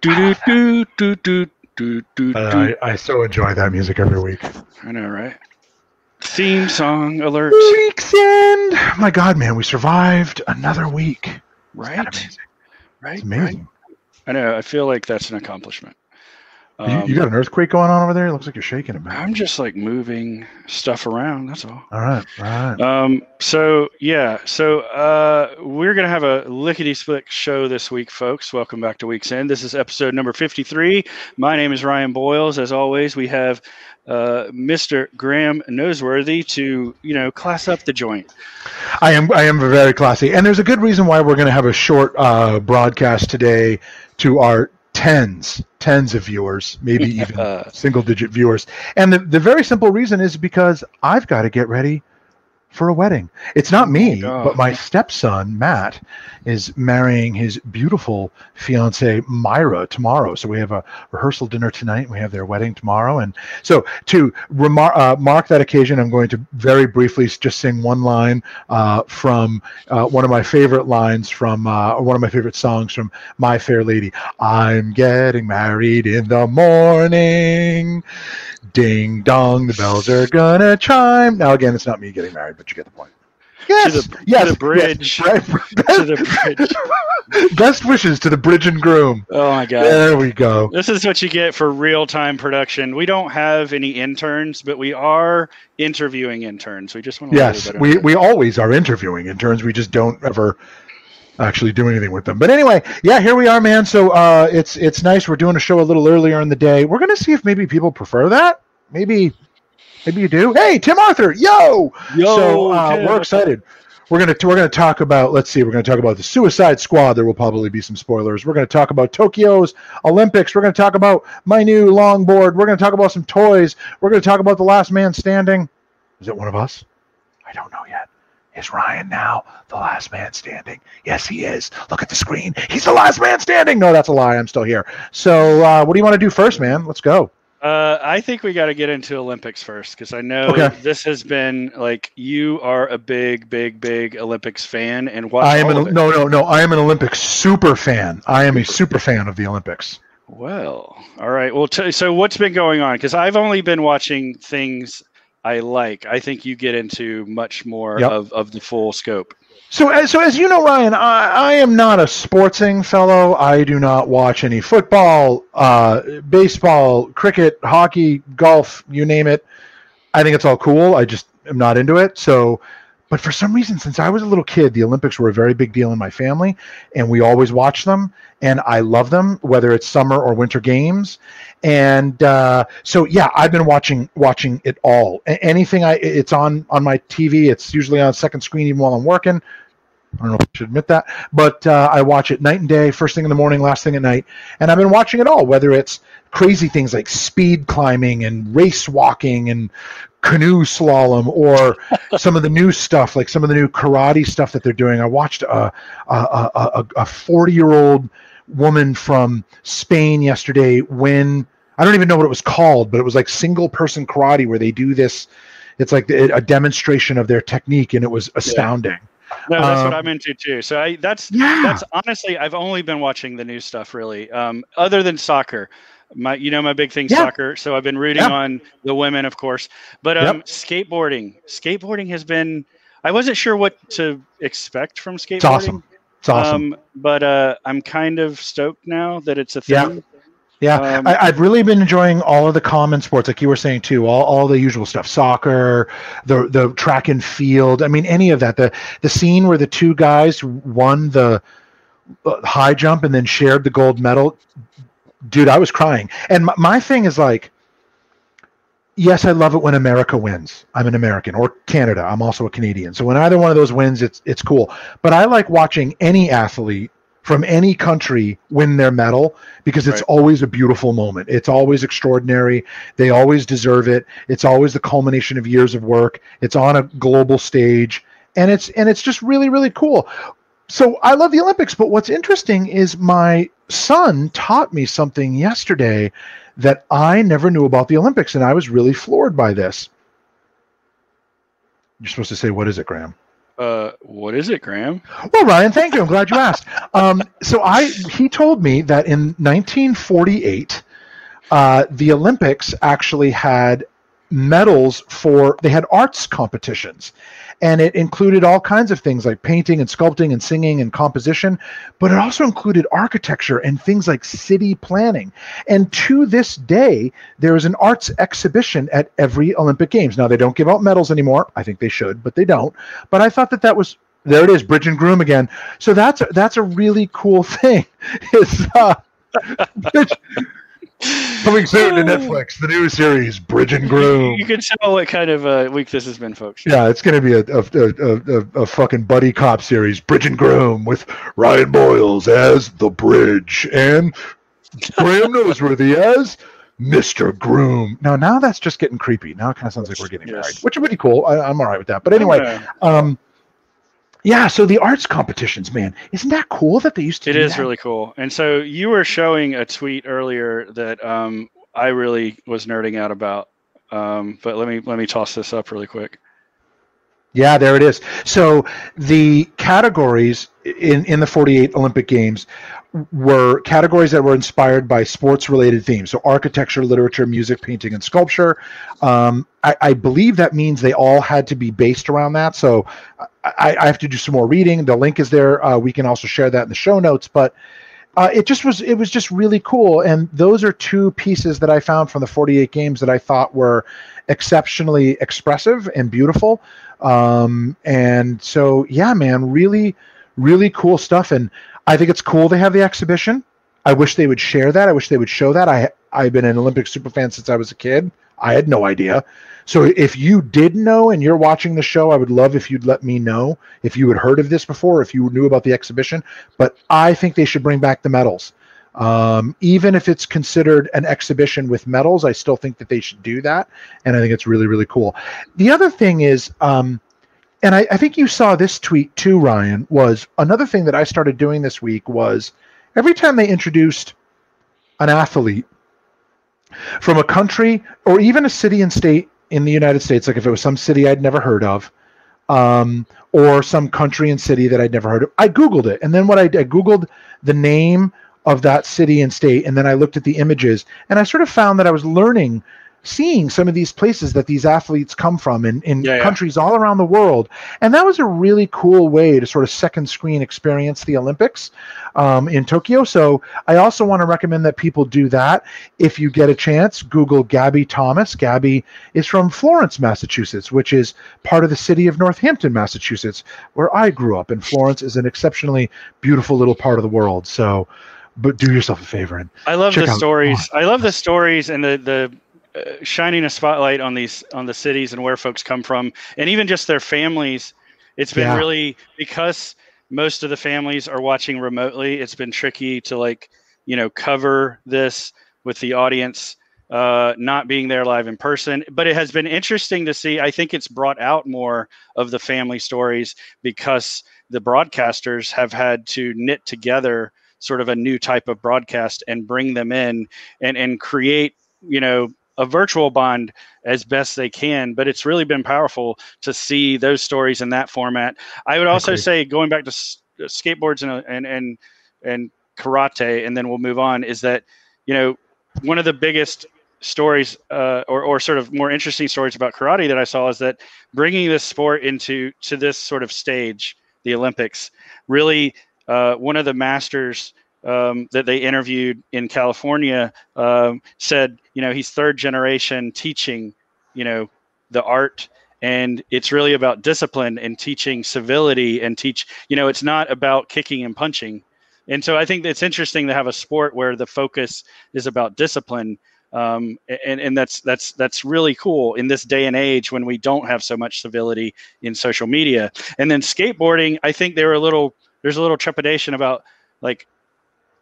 Do do do do do do. I, I so enjoy that music every week. I know, right? Theme song alert. Week's end. My God, man, we survived another week. Right, amazing? right, It's right. amazing. I know. I feel like that's an accomplishment. You, Um, you got an earthquake going on over there? It looks like you're shaking it. I'm just like moving stuff around. That's all. All right, all right. Um, so yeah, so uh, we're gonna have a lickety split show this week, folks. Welcome back to Week's End. This is episode number 53. My name is Ryan Boyles. As always, we have uh, Mr. Graeme Noseworthy to you know class up the joint. I am I am very classy, and there's a good reason why we're going to have a short uh, broadcast today to our tens tens of viewers, maybe even single digit viewers. And the, the very simple reason is because I've got to get ready for a wedding. It's not me, God. but my stepson, Matt, is marrying his beautiful fiancee, Myra, tomorrow. So we have a rehearsal dinner tonight. We have their wedding tomorrow. And so to remar- uh, mark that occasion, I'm going to very briefly just sing one line uh, from uh, one of my favorite lines from uh, one of my favorite songs from My Fair Lady. I'm getting married in the morning. Ding dong, the bells are gonna chime. Now again, it's not me getting married, but you get the point. Yes, the- to yes, the bridge. yes. to the bridge. Best wishes to the bridge and groom. Oh my god. There we go. This is what you get for real time production. We don't have any interns, but we are interviewing interns. We just want to Yes, we, we always are interviewing interns. We just don't ever actually do anything with them. But anyway, yeah, here we are, man. So uh, it's it's nice. We're doing a show a little earlier in the day. We're gonna see if maybe people prefer that. Maybe maybe you do. Hey, Tim Arthur, yo. Yo, so uh, Tim, we're excited. We're gonna we're gonna talk about. Let's see. We're gonna talk about the Suicide Squad. There will probably be some spoilers. We're gonna talk about Tokyo's Olympics. We're gonna talk about my new longboard. We're gonna talk about some toys. We're gonna talk about the Last Man Standing. Is it one of us? I don't know yet. Is Ryan now the last man standing? Yes, he is. Look at the screen. He's the last man standing. No, that's a lie. I'm still here. So, uh, what do you want to do first, man? Let's go. Uh, I think we got to get into Olympics first because I know Okay. this has been like you are a big, big, big Olympics fan and watch I am an no, no, no. I am an Olympic super fan. I am a super fan of the Olympics. Well, all right. Well, t- so what's been going on? Because I've only been watching things I like. I think you get into much more Yep. of, of the full scope. So, as, so as you know, Ryan, I, I am not a sportsing fellow. I do not watch any football, uh, baseball, cricket, hockey, golf, you name it. I think it's all cool. I just am not into it. So, but for some reason, since I was a little kid, the Olympics were a very big deal in my family, and we always watched them, and I love them, whether it's summer or winter games. And uh, so, yeah, I've been watching watching it all. Anything I it's on on my TV. It's usually on second screen, even while I'm working. I don't know if I should admit that, but uh, I watch it night and day, first thing in the morning, last thing at night, and I've been watching it all. Whether it's crazy things like speed climbing and race walking and canoe slalom, or some of the new stuff, like some of the new karate stuff that they're doing. I watched a a a forty year old woman from Spain yesterday win. I don't even know what it was called, but it was like single person karate where they do this. It's like a a demonstration of their technique, and it was astounding. No, that's Um, what I'm into too. So I that's Yeah. that's honestly I've only been watching the new stuff really. Um, other than soccer. My you know my big thing Yeah. soccer, so I've been rooting Yeah. on the women, of course. But um, Yep. skateboarding, skateboarding has been. I wasn't sure what to expect from skateboarding. It's awesome. It's awesome. Um, but uh, I'm kind of stoked now that it's a thing. Yeah, Um, I, I've really been enjoying all of the common sports, like you were saying too. All, all the usual stuff, soccer, the the track and field. I mean, any of that. The the scene where the two guys won the uh, high jump and then shared the gold medal. Dude, I was crying. And my, my thing is like, yes, I love it when America wins. I'm an American, or Canada. I'm also a Canadian. So when either one of those wins, it's it's cool. But I like watching any athlete from any country win their medal because it's Right. always a beautiful moment. It's always extraordinary. They always deserve it. It's always the culmination of years of work. It's on a global stage and it's and it's just really really cool. So I love the Olympics, but what's interesting is my son taught me something yesterday that I never knew about the Olympics and I was really floored by this. You're supposed to say what is it, Graeme? Uh, what is it, Graeme? Well, Ryan, thank you. I'm glad you asked. Um, so I he told me that in 1948, uh, the Olympics actually had medals for they had arts competitions. And it included all kinds of things like painting and sculpting and singing and composition but it also included architecture and things like city planning. And to this day there is an arts exhibition at every olympic games. Now they don't give out medals anymore. I think they should but they don't. But i thought that that was there it is bridge and groom again. So that's a, that's a really cool thing. It's uh Coming soon to Netflix, the new series Bridge and Groom. You can tell what kind of uh, week this has been, folks. Yeah, it's going to be a a, a, a, fucking buddy cop series, Bridge and Groom, with Ryan Boyles as the Bridge and Graeme Noseworthy as Mr. Groom. Now, now that's just getting creepy. Now it kind of sounds like we're getting yes. married, which is pretty cool. I, am all right with that. But anyway, okay. um, yeah, so the arts competitions, man, isn't that cool that they used to? It is that? really cool. And so you were showing a tweet earlier that um, I really was nerding out about. Um, but let me let me toss this up really quick. Yeah, there it is. So the categories in in the 48 Olympic Games were categories that were inspired by sports related themes. So architecture, literature, music, painting, and sculpture. Um, I, I, believe that means they all had to be based around that. So I, I have to do some more reading. The link is there. Uh, we can also share that in the show notes. But uh, it just was it was just really cool. And those are two pieces that I found from the 48 games that I thought were exceptionally expressive and beautiful. Um, and so yeah, man, really, really cool stuff. And I think it's cool they have the exhibition. I wish they would share that. I wish they would show that. I I've been an Olympic superfan since I was a kid. I had no idea. So if you did know and you're watching the show, I would love if you'd let me know if you had heard of this before, if you knew about the exhibition. But I think they should bring back the medals. Um, even if it's considered an exhibition with medals, I still think that they should do that, and I think it's really really cool. The other thing is, um, and I, I think you saw this tweet too, Ryan, was another thing that I started doing this week was every time they introduced an athlete from a country or even a city and state in the United States, like if it was some city I'd never heard of, um, or some country and city that I'd never heard of, I Googled it. And then what I, I Googled the name of that city and state, and then I looked at the images, and I sort of found that I was learning seeing some of these places that these athletes come from in, in yeah, countries yeah. all around the world. And that was a really cool way to sort of second screen experience the Olympics um, in Tokyo. So I also want to recommend that people do that. If you get a chance, Google Gabby Thomas. Gabby is from Florence, Massachusetts, which is part of the city of Northampton, Massachusetts, where I grew up. And Florence is an exceptionally beautiful little part of the world. So but do yourself a favor and I love the stories. I love the stories and the the shining a spotlight on these on the cities and where folks come from and even just their families it's been yeah. really because most of the families are watching remotely it's been tricky to like you know cover this with the audience uh, not being there live in person but it has been interesting to see i think it's brought out more of the family stories because the broadcasters have had to knit together sort of a new type of broadcast and bring them in and and create you know a virtual bond as best they can. But it's really been powerful to see those stories in that format. I would also say going back to s- skateboards and, and and and karate, and then we'll move on. Is that you know one of the biggest stories uh, or, or sort of more interesting stories about karate that I saw is that bringing this sport into to this sort of stage, the Olympics, really uh, one of the masters um, that they interviewed in California um, said, you know, he's third generation teaching, you know, the art. And it's really about discipline and teaching civility and teach, you know, it's not about kicking and punching. And so I think it's interesting to have a sport where the focus is about discipline. Um, and, and that's that's that's really cool in this day and age when we don't have so much civility in social media. And then skateboarding, I think a little there's a little trepidation about like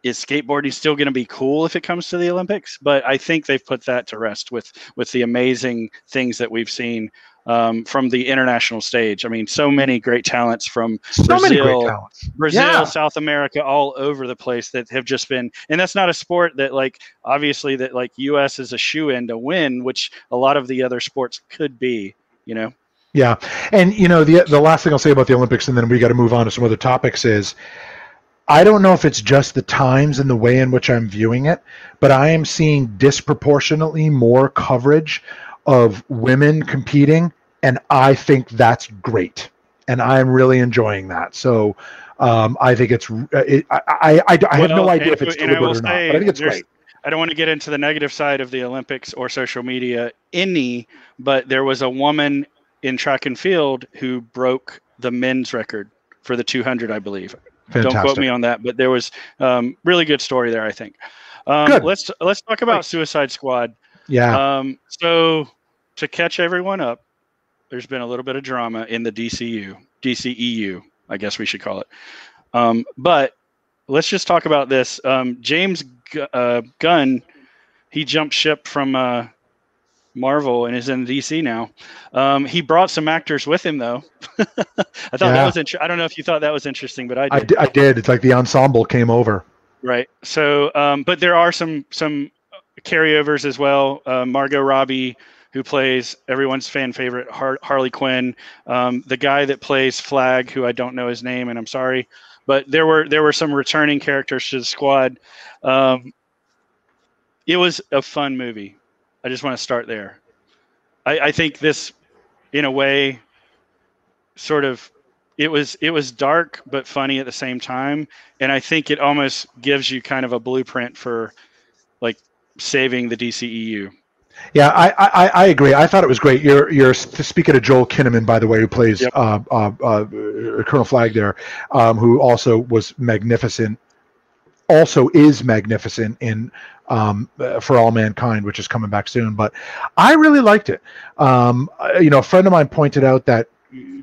is skateboarding still going to be cool if it comes to the Olympics? But I think they've put that to rest with with the amazing things that we've seen um, from the international stage. I mean, so many great talents from so Brazil, Brazil, yeah. South America, all over the place that have just been. And that's not a sport that, like, obviously, that like U.S. is a shoe in to win, which a lot of the other sports could be. You know. Yeah, and you know the the last thing I'll say about the Olympics, and then we got to move on to some other topics. Is I don't know if it's just the times and the way in which I'm viewing it, but I am seeing disproportionately more coverage of women competing, and I think that's great, and I'm really enjoying that. So um, I think it's it, I I, I, I have Well, no idea if it's deliberate or not, but I think it's great. I don't want to get into the negative side of the Olympics or social media any, but there was a woman in track and field who broke the men's record for the 200, I believe. Fantastic. Don't quote me on that, but there was um, really good story there. I think. Um, Good. Let's let's talk about Suicide Squad. yeah, Um, so to catch everyone up, there's been a little bit of drama in the DCU, DCEU, I guess we should call it. Um, but let's just talk about this. Um, James Gu- uh, Gunn, he jumped ship from uh, Marvel and is in DC now. Um, he brought some actors with him, though. I thought Yeah. that was interesting. I don't know if you thought that was interesting, but I did. I, did. It's like the ensemble came over. Right. So, um, but there are some some carryovers as well. Uh, Margot Robbie, who plays everyone's fan favorite Har- Harley Quinn, um, the guy that plays Flag, who I don't know his name, and I'm sorry, but there were there were some returning characters to the squad. Um, it was a fun movie. I just want to start there. I, I think this, in a way, sort of it was it was dark but funny at the same time and i think it almost gives you kind of a blueprint for like saving the dceu Yeah, I, I, I agree. I thought it was great. You're you're speaking to Joel Kinnaman, by the way, who plays Yep. uh, uh, uh, Colonel Flag there, um, who also was magnificent. Also is magnificent in um, For All Mankind, which is coming back soon. But I really liked it. Um, you know, a friend of mine pointed out that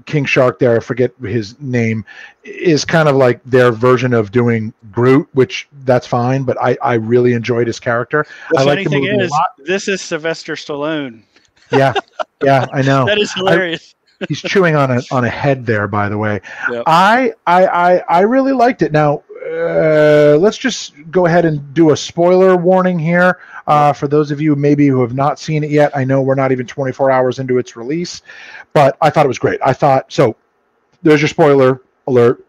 King Shark there, I forget his name, is kind of like their version of doing Groot, which that's fine. But I, I really enjoyed his character. the I like the thing movie a is this is sylvester stallone Yeah, yeah, I know. that is hilarious He's chewing on a on a head there, by the way. Yep. I, I I I really liked it. Now, uh, let's just go ahead and do a spoiler warning here uh, for those of you maybe who have not seen it yet. I know we're not even 24 hours into its release, but I thought it was great. I thought so. There's your spoiler alert.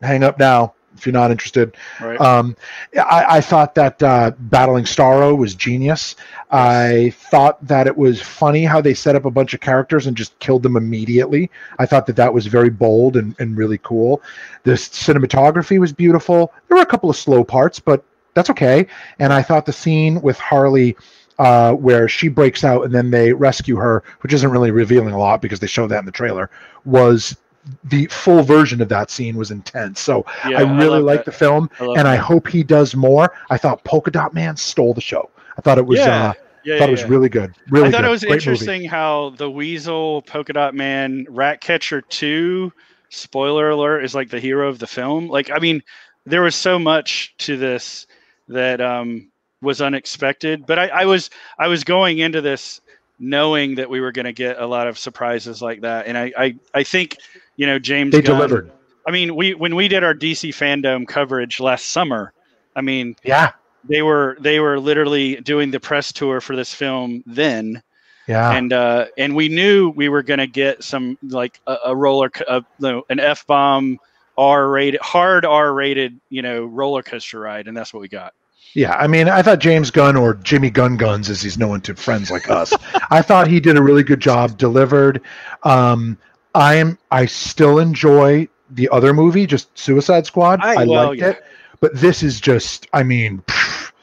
Hang up now if you're not interested. right Um, I, I thought that uh, battling Starro was genius. I thought that it was funny how they set up a bunch of characters and just killed them immediately. I thought that that was very bold and, and really cool. The cinematography was beautiful. There were a couple of slow parts, but that's okay. And I thought the scene with Harley. Uh, where she breaks out and then they rescue her, which isn't really revealing a lot because they show that in the trailer, was the full version of that scene was intense. So yeah, I really love like the film, I and I hope he does more. I thought Polka Dot Man stole the show. I thought it was. Yeah, Uh, yeah, thought yeah, it was yeah. really good. Really I thought good. it was Great interesting how the Weasel, Polka Dot Man, Ratcatcher 2, spoiler alert, is like the hero of the film. Like, I mean, there was so much to this that um, was unexpected. But I, I was I was going into this knowing that we were going to get a lot of surprises like that, and I I, I think you know James They Gunn- delivered. I mean, we when we did our DC fandom coverage last summer, I mean, Yeah, they were they were literally doing the press tour for this film then yeah, and uh, and we knew we were going to get some like a, a roller, a, an f bomb, R rated, hard R rated, you know, roller coaster ride, and that's what we got. yeah. I mean, I thought James Gunn or Jimmy Gun Guns, as he's known to friends like us, I thought he did a really good job. Delivered. Um, I'm. I still enjoy the other movie, just Suicide Squad. I- I, well, liked yeah. it, but this is just. I mean.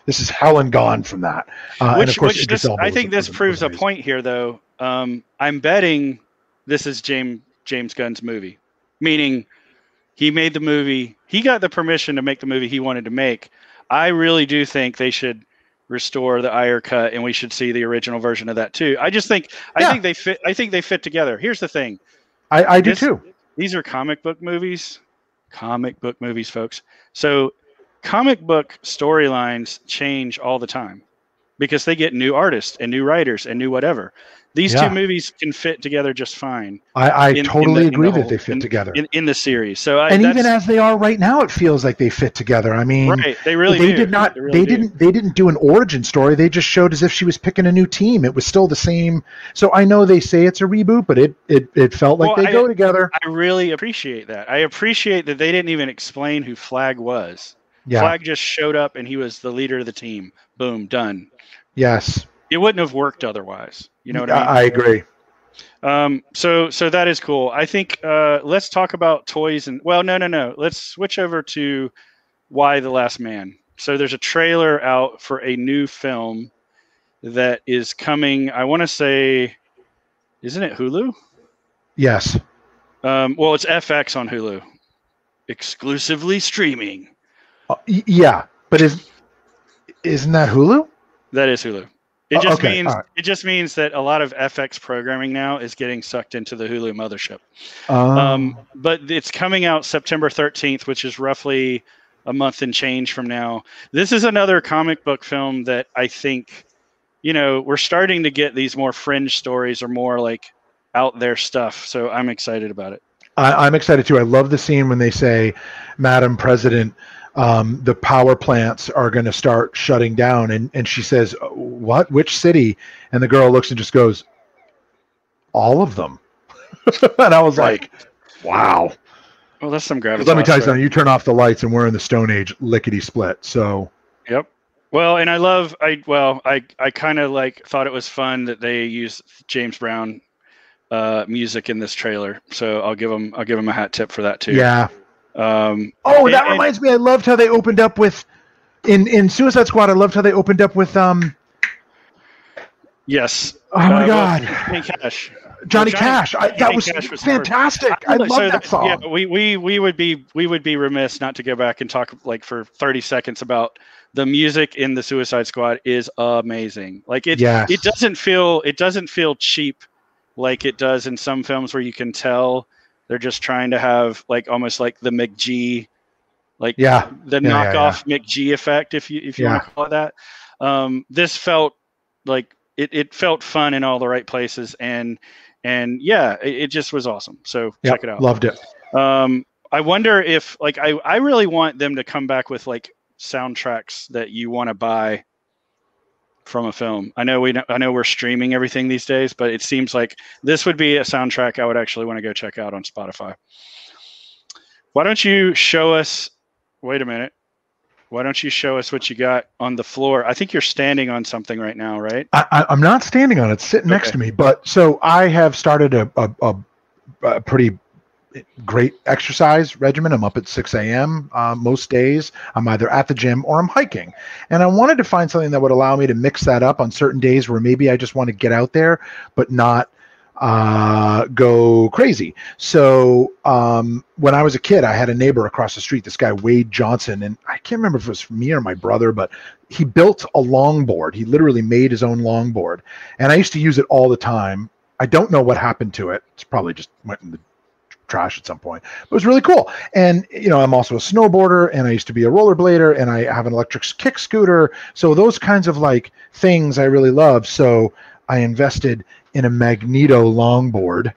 this is hell and gone from that. Uh, and which of course, which this, I was- think this was- proves was a point here, though. Um, I'm betting this is James James Gunn's movie, meaning he made the movie. He got the permission to make the movie he wanted to make. I really do think they should restore the Ayer cut, and we should see the original version of that too. I just think I Yeah. think they fit. I think they fit together. Here's the thing: I, I do this- too. these are comic book movies, comic book movies, folks. So comic book storylines change all the time. Because they get new artists and new writers and new whatever. These Yeah. two movies can fit together just fine I, I in- in totally the- agree the that they fit in- together. in, in the series. So I, and even as they are right now, it feels like they fit together. I mean, right, they really they do. did not. They, really They, didn't. They didn't do an origin story. They just showed as if she was picking a new team. It was still the same. So I know they say it's a reboot, but it it, it felt like Well, they I- go together. I really appreciate that. I appreciate that they didn't even explain who Flag was. Yeah. Flag just showed up and he was the leader of the team. Boom, done. Yes. It wouldn't have worked otherwise. You know what I mean? I agree. Um, so so that is cool. I think uh, let's talk about toys and well, no, no, no. Let's switch over to Y: The Last Man. So there's a trailer out for a new film that is coming. I want to say, isn't it Hulu? Yes. Um, well, it's FX on Hulu, exclusively streaming. Uh, yeah, but is isn't that Hulu? That is Hulu. It Oh, just okay, means right. it just means that a lot of FX programming now is getting sucked into the Hulu mothership. Um, Um, but it's coming out September 13th, which is roughly a month and change from now. This is another comic book film that I think, you know, we're starting to get these more fringe stories or more like out there stuff. So I'm excited about it. I, I'm excited too. I love the scene when they say, "Madam President, um, the power plants are going to start shutting down," and and she says, "What? Which city?" And the girl looks and just goes, "All of them." and I was Right. like, "Wow." Well, that's some gravity. Let me tell you right? something. You turn off the lights, and we're in the Stone Age, lickety split. So Yep. Well, and I love I well I I kind of like thought it was fun that they used James Brown uh, music in this trailer. So I'll give them I'll give them a hat tip for that too. yeah. Um, Oh, that and- reminds me. I loved how they opened up with in in Suicide Squad. I loved how they opened up with um. yes. Oh my Uh, well, God, Johnny Cash. Johnny Johnny- Cash. I, that was, Cash was fantastic. I love So that song. Yeah, we, we we would be we would be remiss not to go back and talk like for 30 seconds about the music in the Suicide Squad is amazing. Like it Yes. it doesn't feel it doesn't feel cheap like it does in some films where you can tell they're just trying to have like almost like the McG like Yeah. the Yeah, yeah, knockoff McG effect if you if you want to call it that. Um, this felt like it, it felt fun in all the right places and and yeah, it, it just was awesome. So Yep, check it out. Loved it. Um, I wonder if like I, I really want them to come back with like soundtracks that you want to buy from a film. I know we I know we're streaming everything these days, but it seems like this would be a soundtrack I would actually want to go check out on Spotify. Why don't you show us? Wait a minute. Why don't you show us what you got on the floor? I think you're standing on something right now, right? I, I, I'm not standing on it; it's sitting next to me. But so I have started a, a, a, a pretty great exercise regimen. I'm up at 6 a.m. Uh, most days. I'm either at the gym or I'm hiking, and I wanted to find something that would allow me to mix that up on certain days where maybe I just want to get out there, but not uh, go crazy. So um, when I was a kid, I had a neighbor across the street, this guy Wade Johnson, and I can't remember if it was me or my brother, but he built a longboard. He literally made his own longboard, and I used to use it all the time. I don't know what happened to it. It's probably just went in the trash at some point. But it was really cool. And you know, I'm also a snowboarder, and I used to be a rollerblader, and I have an electric kick scooter. So those kinds of like things I really love. So I invested in a Magneto longboard,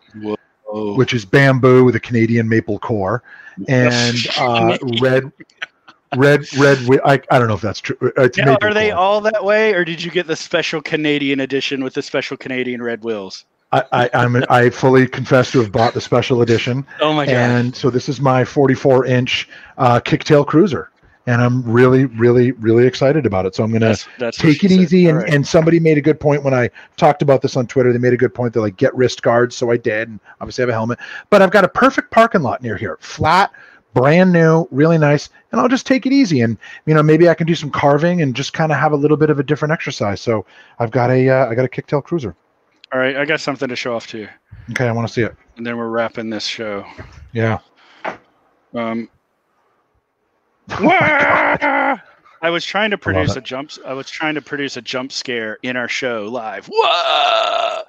Oh, which is bamboo with a Canadian maple core, and uh, red. Red, red. I, I don't know if that's true. Uh, It's Now, are they core. all that way, or did you get the special Canadian edition with the special Canadian red wheels? I, I, I'm. I fully confess to have bought the special edition, Oh my god! and so this is my 44 inch uh, kicktail cruiser, and I'm really, really, really excited about it. So I'm gonna That's, that's take it said. easy. And, right. and somebody made a good point when I talked about this on Twitter. They made a good point. They're like, get wrist guards. So I did. And obviously, I have a helmet. But I've got a perfect parking lot near here, flat, brand new, really nice. And I'll just take it easy. And you know, maybe I can do some carving and just kind of have a little bit of a different exercise. So I've got a, uh, I got a kicktail cruiser. All right, I got something to show off to you, Okay, I want to see it. and then we're wrapping this show. Yeah. Um, Oh I was trying to produce a jump. I was trying to produce a jump scare in our show live. Whoa!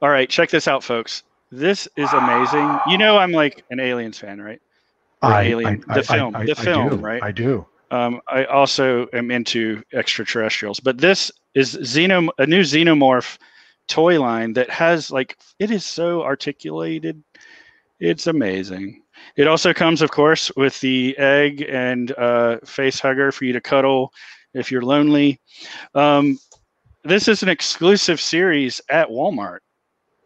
All right, check this out, folks. This is amazing. You know, I'm like an aliens fan, right? Or Alien, the film, the film, right? I do. Um, I also am into extraterrestrials, but this is Xenom a new Xenomorph toy line that has like it is so articulated. It's amazing. It also comes, of course, with the egg and uh, face hugger for you to cuddle if you're lonely. Um, this is an exclusive series at Walmart,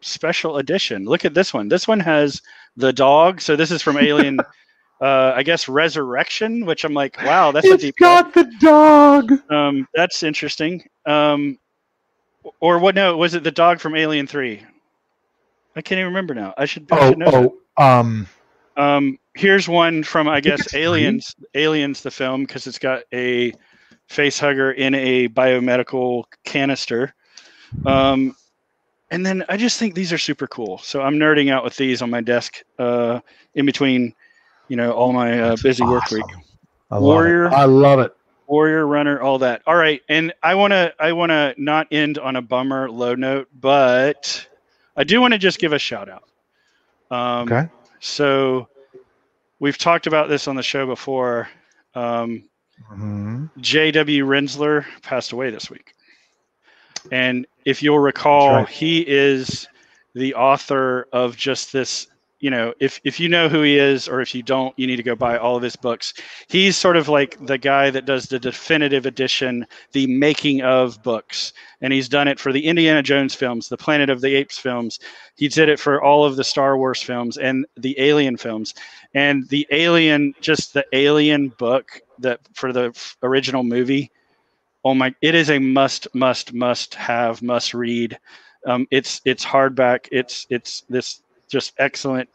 special edition. Look at this one. This one has the dog. So this is from Alien, uh, I guess Resurrection, which I'm like, wow, that's it's a deep. got the dog. Um, that's interesting. Um, or what? No, was it the dog from Alien Three? I can't even remember now. I should. I Oh, should know that. oh, um, Um, here's one from I think guess it's three. Aliens, Aliens the film because it's got a face hugger in a biomedical canister. Um, and then I just think these are super cool. So I'm nerding out with these on my desk uh, in between, you know, all my uh, busy work week. I love Warrior. It. I love it. Warrior runner, all that. All right, and I want to I want to not end on a bummer low note, but I do want to just give a shout out. Um, Okay. So we've talked about this on the show before. Um, Mhm. J.W. Rinzler passed away this week, and if you'll recall, right. he is the author of just this. You know, if if you know who he is, or if you don't, you need to go buy all of his books. He's sort of like the guy that does the definitive edition, the making of books, and he's done it for the Indiana Jones films, the Planet of the Apes films. He did it for all of the Star Wars films and the Alien films, and the Alien, just the Alien book that for the original movie. Oh my! It is a must, must, must have, must read. Um, it's it's hardback. It's it's this just excellent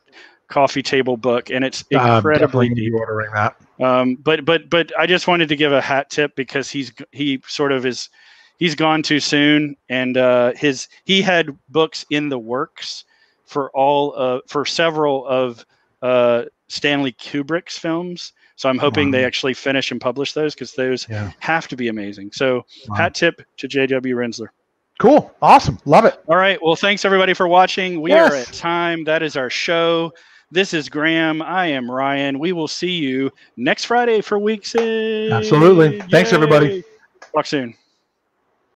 coffee table book, and it's incredibly definitely deep. ordering that. Um, but but but I just wanted to give a hat tip because he's he sort of is he's gone too soon, and uh, his he had books in the works for all uh, for several of uh, Stanley Kubrick's films. So I'm hoping they actually finish and publish those because those Yeah. have to be amazing. So Wow. hat tip to J.W. Rinzler. Cool. Awesome. Love it. All right. Well, thanks everybody for watching. We are at time. That is our show. This is Graeme. I am Ryan. We will see you next Friday for week six. Absolutely. Thanks, everybody. Talk soon.